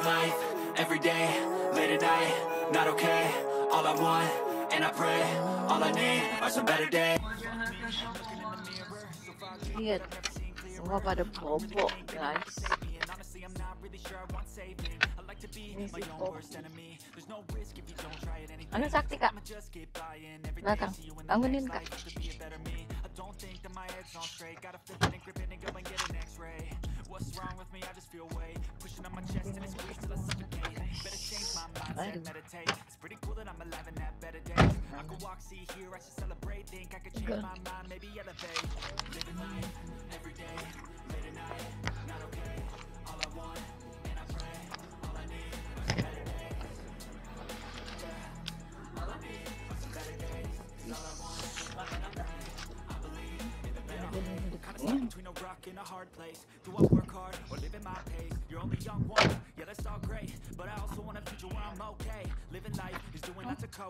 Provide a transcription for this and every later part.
Living life, late at night, not okay. All I want, and I pray, all I need are some better days. Lihat, semua pada bobo guys. Ini si. Ano sakti kak? Datang, bangunin kak. Don't think that my head's on straight. Gotta flip it and grip it and go and get an x-ray. What's wrong with me? I just feel weight Pushing on my chest and it squeezes till I suffocate. Better change my mindset, meditate. It's pretty cool that I'm alive and have better days. I could walk, see, here, I should celebrate. Think I could change my mind, maybe elevate. Living life, every day.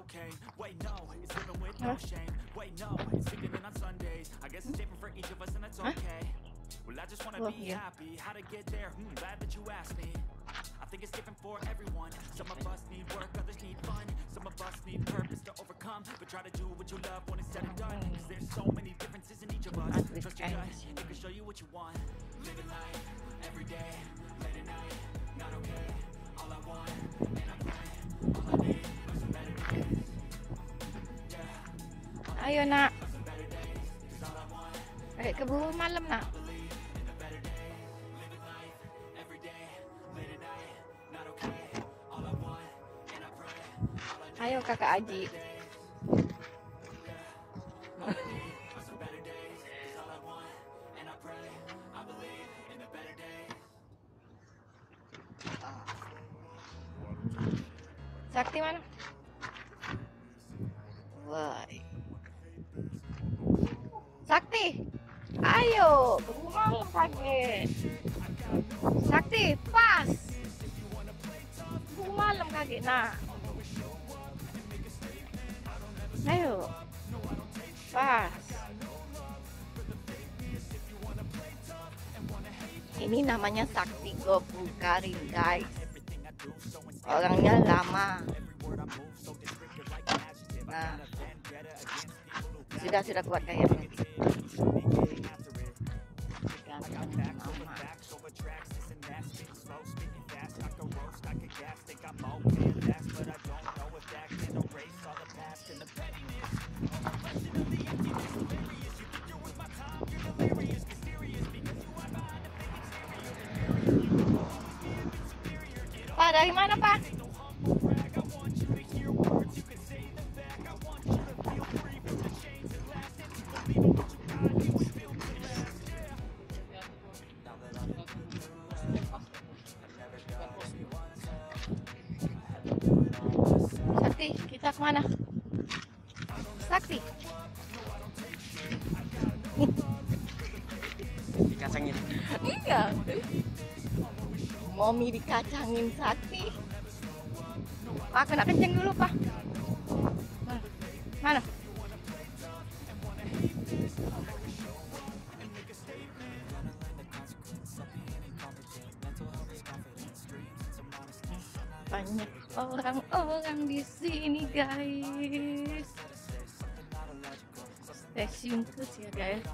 Cocaine. Wait, no, it's living with no shame. Wait, no, it's sleeping in on Sundays. I guess it's different for each of us, and that's okay. Well, I just wanna be happy. How to get there? Hmm, glad that you asked me. I think it's different for everyone. Some of us need work, others need fun. Some of us need purpose to overcome. But try to do what you love when it's said and done. 'Cause there's so many differences in each of us. Trust your gut, it can show you what you want. Living life every day, Ayo nak. Kayak keburu malam nak. Every day, late Pas. Ini namanya Sakti Gopukarin, guys. Orangnya lama. Nah, sudah sudah kuat kayak kita ke mana? Sakti, dikacangin iya. Momi dikacangin Sakti. Pak, kena kenceng dulu, Pak. Stay tune terus ya, guys.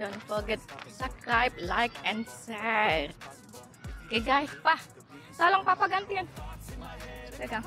Don't forget subscribe, like, and share. Oke guys, Pak, tolong Papa gantian. Pegang.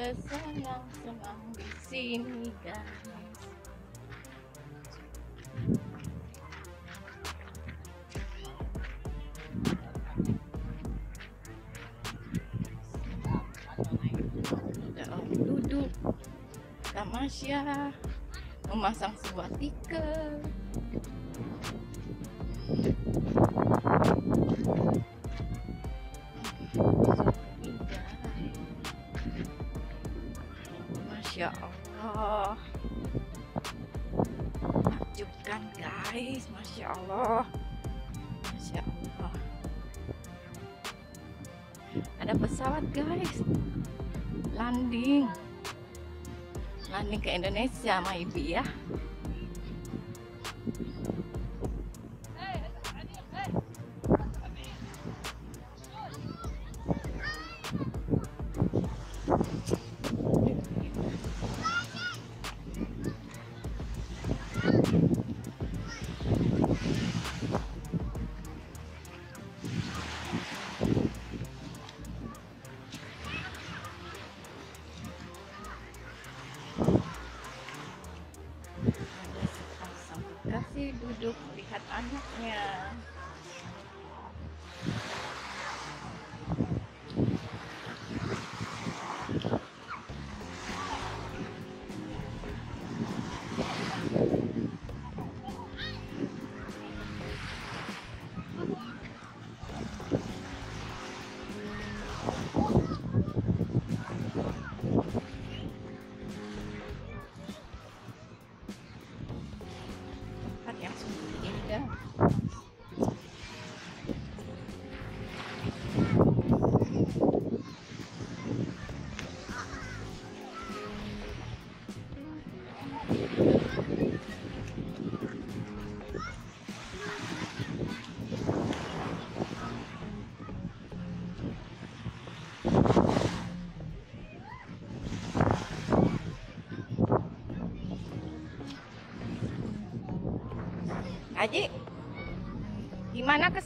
Kita bersenang-senang di sini, guys. Duduk, tamasya, memasang sebuah tiket. Masya Allah. Takjubkan guys. Masya Allah. Masya Allah. Ada pesawat guys. Landing. Landing ke Indonesia maybe ya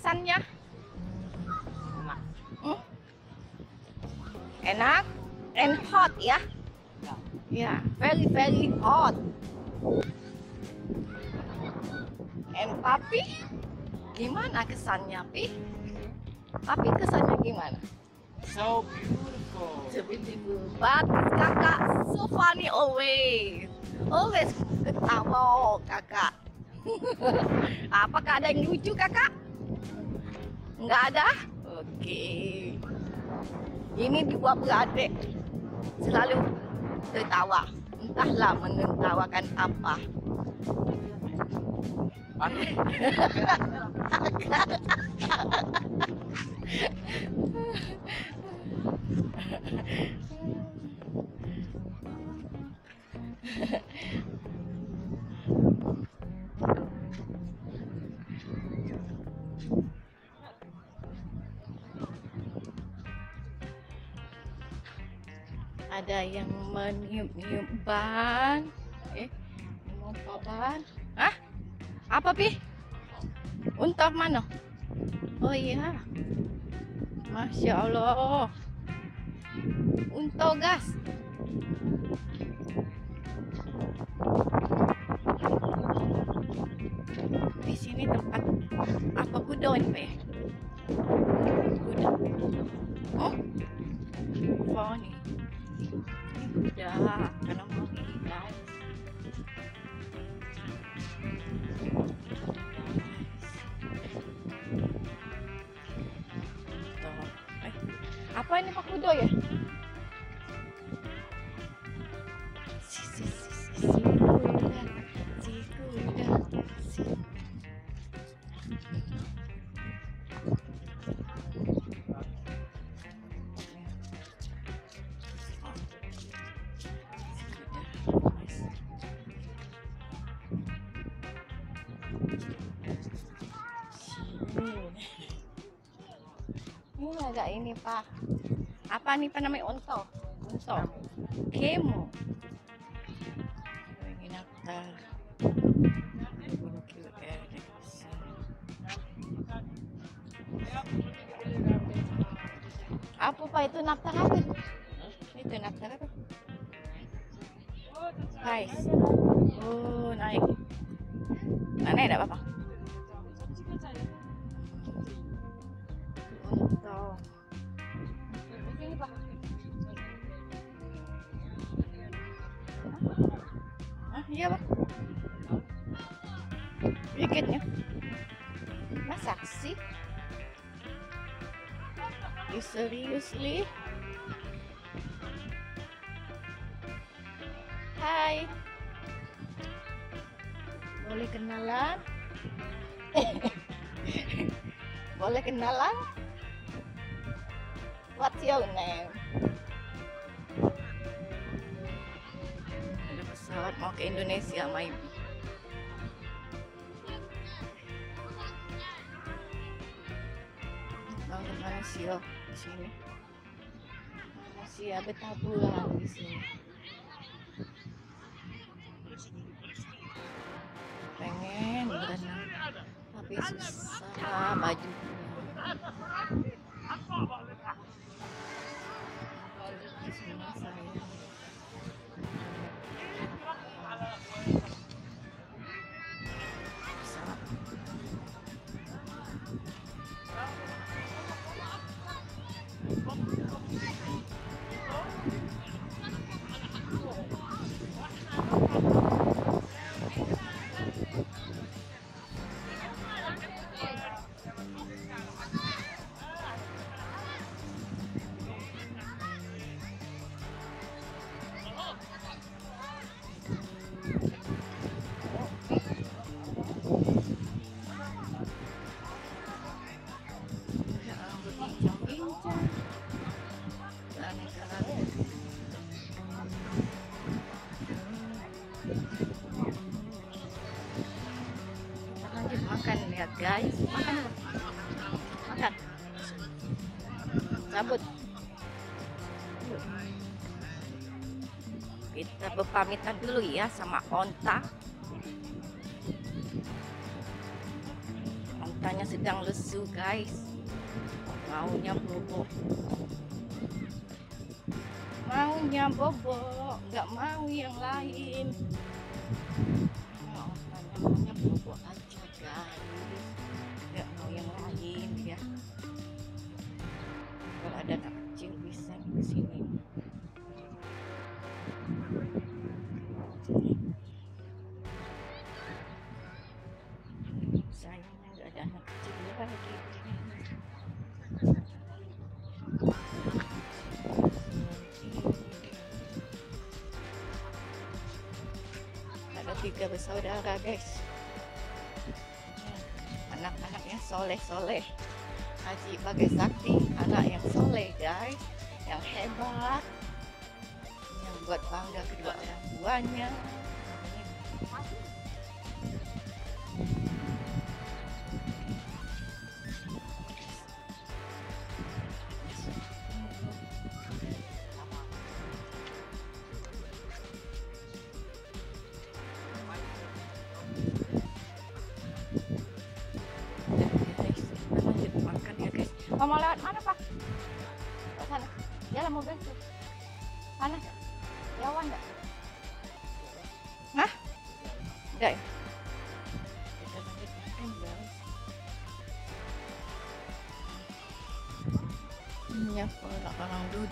kesannya? Enak. Hmm? Enak and hot ya? Ya, very very hot. And papi, gimana kesannya, pi? Papi kesannya gimana? So beautiful. So beautiful. But kakak so funny always. Always ketawa kakak. Apakah ada yang lucu kakak? Enggak ada? Oke. Ini dua beradik selalu tertawa. Entahlah menertawakan apa. Ada yang meniup-niup ban. Eh, mau ban? Hah? Apa pi? Unta mana? Oh iya. Masya Allah. Unta gas. ini Pak Kudo ya? Ini ini pak apa nih pak namanya unto unto kemo. Ini naftar apa pak? Itu naftar apa? Itu naftar apa? Guys. Oh naik. Naik tidak apa-apa Tiketnya. Masa sih? You seriously? Hai. Boleh kenalan? Boleh kenalan? What's your name? Ada pesawat mau ke Indonesia, maybe. Malaysia di sini. Malaysia bertaburan di sini. Pengen berenang, tapi susah saya. Kita berpamitan dulu ya sama onta. Ontanya sedang lesu guys. Maunya bobo. Maunya bobo, nggak mau yang lain. Orang tuanya.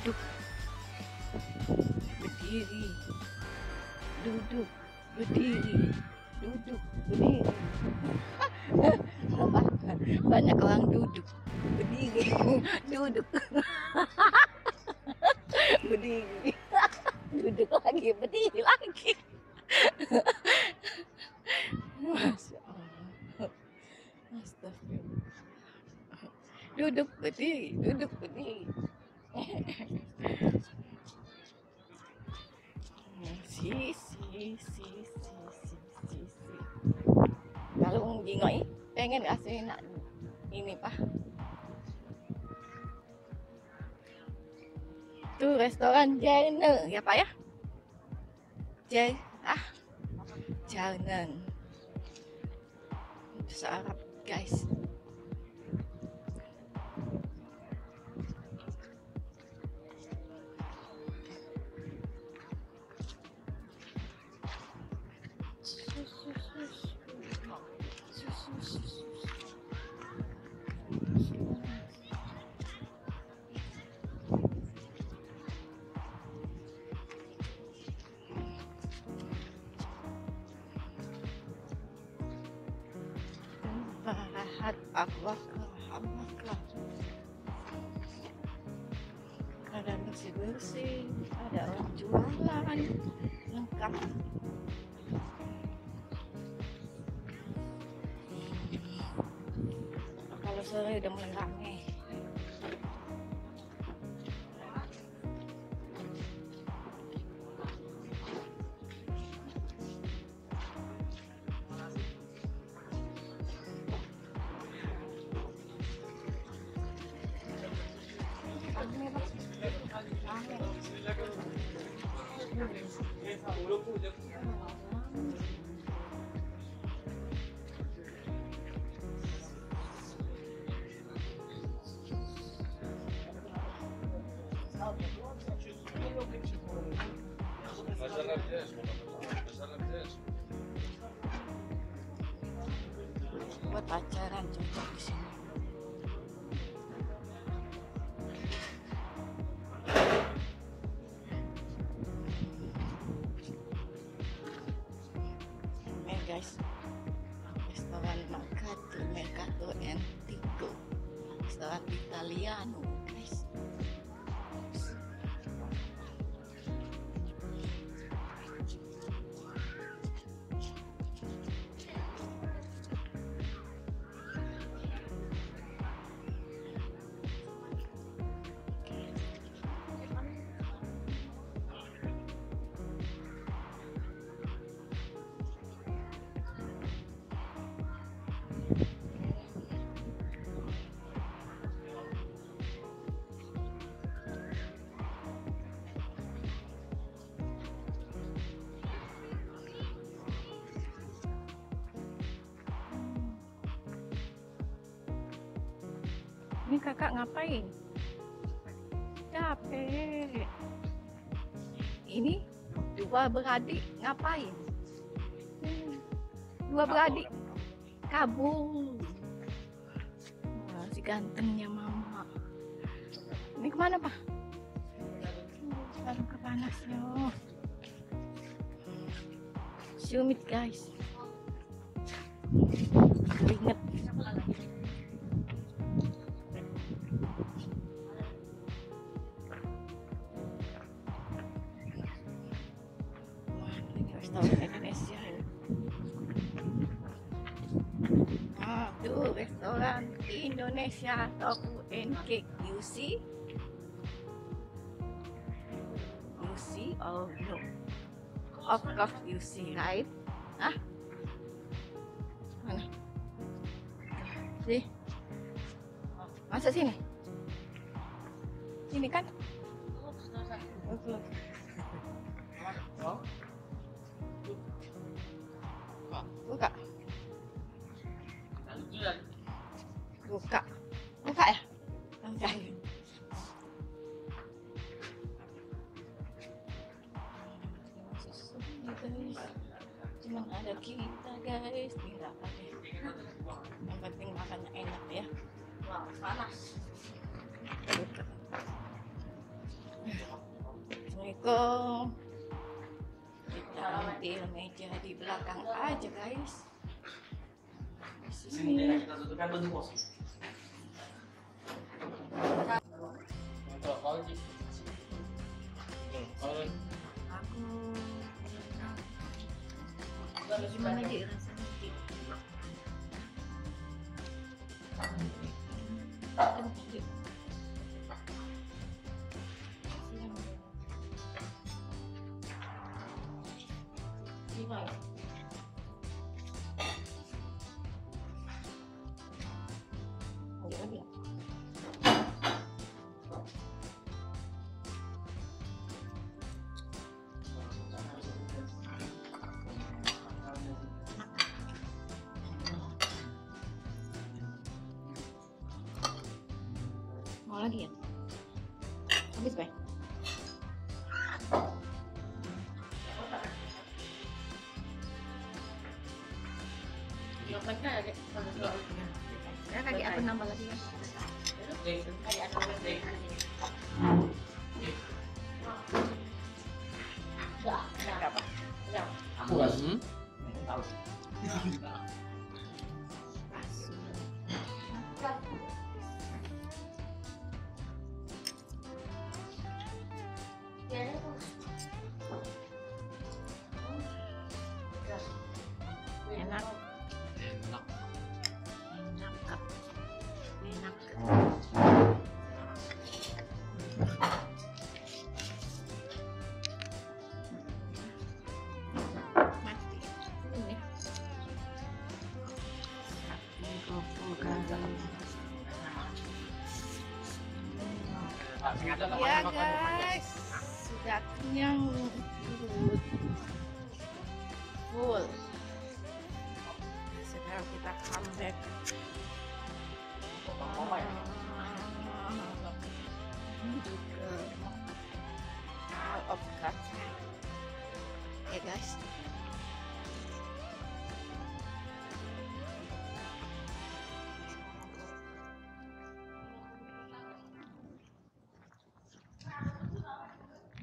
Duduk. Berdiri. Duduk. Berdiri. Duduk. Berdiri. Banyak orang duduk. Berdiri. Duduk. Berdiri. Duduk lagi. Berdiri lagi. Masya Allah Astagfirullah duduk. Berdiri. Duduk. berdiri pengen kasih nak? Ini pak. Itu restoran Jaya ya pak ya? Jai ah jangan bisa Arab guys. เซอร์อยู่ตรงหลังไง guys, restoran Mercato, Mercato Antico, restoran Italiano Ini kakak ngapain? Capek. Ini dua beradik ngapain? Hmm, Dua beradik kabur. Si gantengnya mama. Ini ke mana pak? Sekarang ke panasnya. Sumit guys. Tuh restoran Indonesia Tofu and Cake. You see? You see? Oh no. Of course you see, right? Hah? Mana? See? Masa sini? Sini kan? Oke. Buka. Assalamualaikum. Kita ambil meja di belakang aja guys. Di sini. kita tutupkan bentuk bos. Lagi ya? Habis, Bay? Enak. Enak. Enak, Kak. Enak. Mati.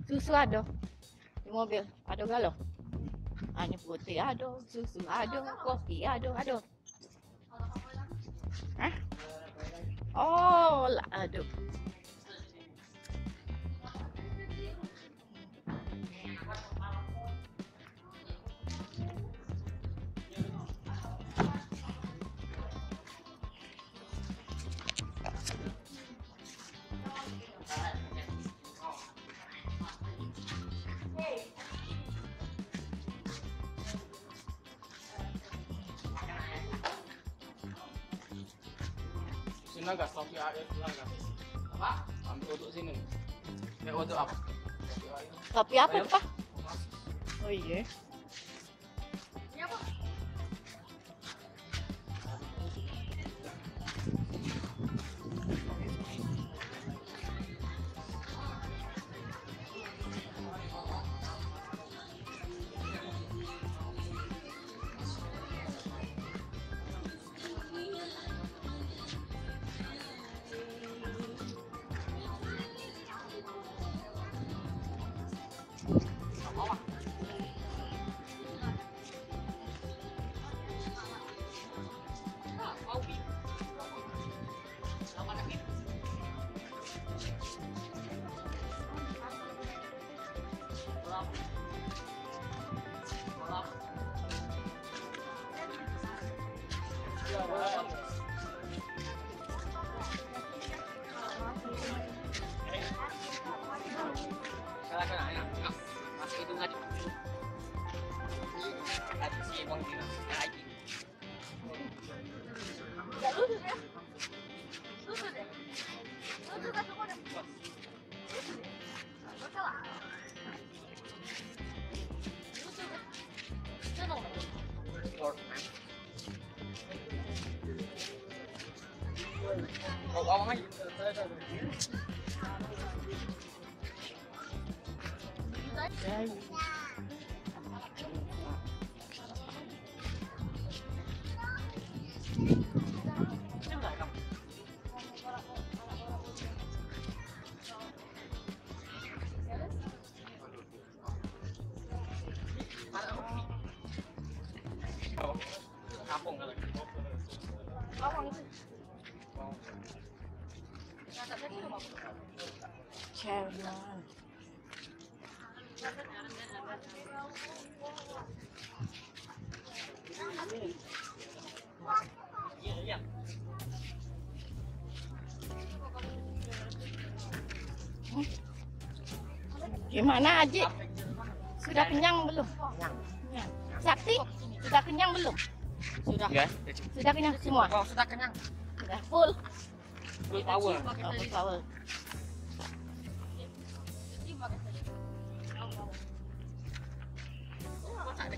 Susu ada di mobil, ada galau. Hanya putih ada, susu ada, kopi ada, ada. Hah? Oh, lah aduh. Apa? Ambil untuk sini. Ya untuk apa? Kopi apa tuh, Pak? Oh iya. up. Gimana Aji? Sudah kenyang belum? Kenyang. Sakti, sudah kenyang belum? Sudah. Ya, Sudah kenyang semua? Kau sudah kenyang. Sudah full. Full power. Oh, full power. Ada